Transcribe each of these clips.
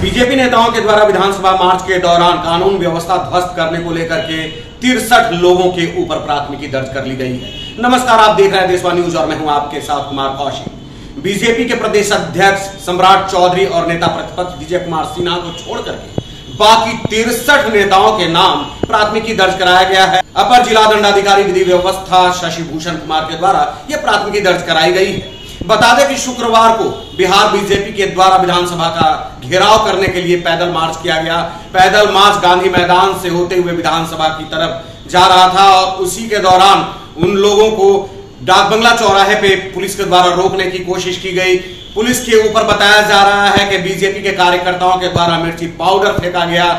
BJP नेताओं के द्वारा विधानसभा मार्च के दौरान कानून व्यवस्था ध्वस्त करने को लेकर के तिरसठ लोगों के ऊपर प्राथमिकी दर्ज कर ली गई है। नमस्कार, आप देख रहे हैं देशवा न्यूज़ और मैं हूँ आपके साथ कुमार कौशिक। बीजेपी के प्रदेश अध्यक्ष सम्राट चौधरी और नेता प्रतिपक्ष विजय कुमार सिन्हा को छोड़ करके बाकी तिरसठ नेताओं के नाम प्राथमिकी दर्ज कराया गया है। अपर जिला दंडाधिकारी विधि व्यवस्था शशि भूषण कुमार के द्वारा यह प्राथमिकी दर्ज कराई गई है। बता दें कि शुक्रवार को बिहार बीजेपी के द्वारा विधानसभा का घेराव करने के लिए पैदल मार्च किया गया। पैदल मार्च गांधी मैदान से होते हुए विधानसभा की तरफ़ जा रहा था और उसी के दौरान उन लोगों को डाक बंगला चौराहे पे पुलिस के द्वारा रोकने की कोशिश की गई। पुलिस के ऊपर बताया जा रहा है कि बीजेपी के कार्यकर्ताओं के द्वारा मिर्ची पाउडर फेंका गया।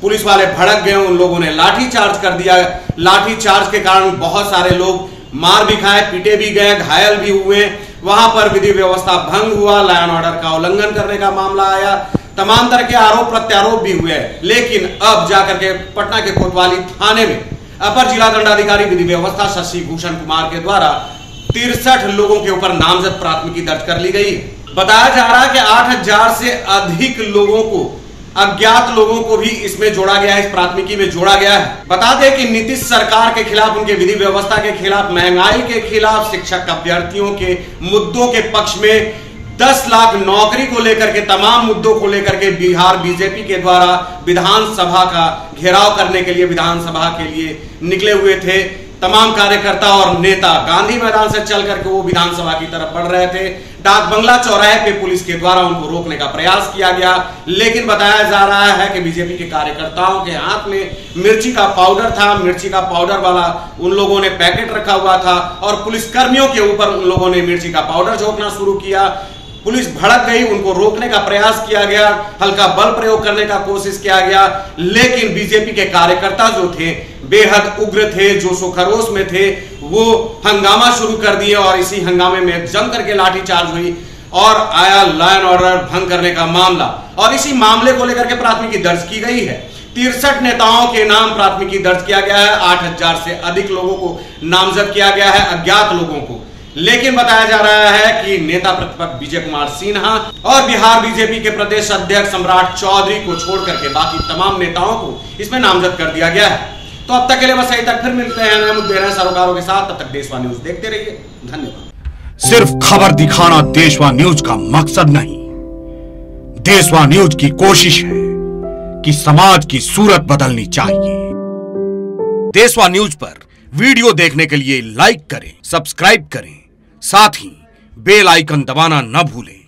पुलिस वाले भड़क गए, उन लोगों ने लाठी चार्ज कर दिया। लाठी चार्ज के कारण बहुत सारे लोग मार भी खाए, पीटे भी गए, घायल भी हुए। वहाँ पर विधि व्यवस्था भंग हुआ लायन ऑर्डर का उल्लंघन करने का मामला आया। तमाम तरह के आरोप प्रत्यारोप भी हुए। लेकिन अब जाकर के पटना के कोतवाली थाने में अपर जिला दंडाधिकारी विधि व्यवस्था शशि भूषण कुमार के द्वारा तिरसठ लोगों के ऊपर नामजद प्राथमिकी दर्ज कर ली गई। बताया जा रहा है कि आठ हज़ार से अधिक लोगों को अज्ञात लोगों को भी इसमें जोड़ा गया है, इस प्राथमिकी में जोड़ा गया है। बता दें कि नीतीश सरकार के खिलाफ, उनके विधि व्यवस्था के खिलाफ, महँगाई के खिलाफ, शिक्षक अभ्यर्थियों के मुद्दों के पक्ष में 10 लाख नौकरी को लेकर के, तमाम मुद्दों को लेकर के बिहार बीजेपी के द्वारा विधानसभा का घेराव करने के लिए, विधानसभा के लिए निकले हुए थे। तमाम कार्यकर्ता और नेता गांधी मैदान से चल करके वो विधानसभा की तरफ़ बढ़ रहे थे। डाक बंगला चौराहे पे पुलिस के द्वारा उनको रोकने का प्रयास किया गया, लेकिन बताया जा रहा है कि बीजेपी के कार्यकर्ताओं के हाथ में मिर्ची का पाउडर था। मिर्ची का पाउडर वाला उन लोगों ने पैकेट रखा हुआ था और पुलिस कर्मियों के ऊपर उन लोगों ने मिर्ची का पाउडर झोंकना शुरू किया। पुलिस भड़क गई, उनको रोकने का प्रयास किया गया, हल्का बल प्रयोग करने का कोशिश किया गया, लेकिन बीजेपी के कार्यकर्ता जो थे बेहद उग्र थे जोशो खरोश में थे, वो हंगामा शुरू कर दिए और इसी हंगामे में जम करके लाठीचार्ज हुई और आया लाइन ऑर्डर भंग करने का मामला। और इसी मामले को लेकर के प्राथमिकी दर्ज की गई है। तिरसठ नेताओं के नाम प्राथमिकी दर्ज किया गया है। आठ हज़ार से अधिक लोगों को नामजद किया गया है, अज्ञात लोगों को। लेकिन बताया जा रहा है कि नेता प्रतिपक्ष विजय कुमार सिन्हा और बिहार बीजेपी के प्रदेश अध्यक्ष सम्राट चौधरी को छोड़ करके बाकी तमाम नेताओं को इसमें नामजद कर दिया गया है। तो अब तक के लिए बस यही तक फिर मिलते हैं नए मुद्दे हैं सरोकारों के साथ। तब तक देशवा न्यूज़ देखते रहिए। धन्यवाद। सिर्फ़ खबर दिखाना देशवा न्यूज़ का मकसद नहीं। देशवा न्यूज़ की कोशिश है कि समाज की सूरत बदलनी चाहिए। देशवा न्यूज़ पर वीडियो देखने के लिए लाइक करें, सब्सक्राइब करें। साथ ही बेल आइकन दबाना न भूलें।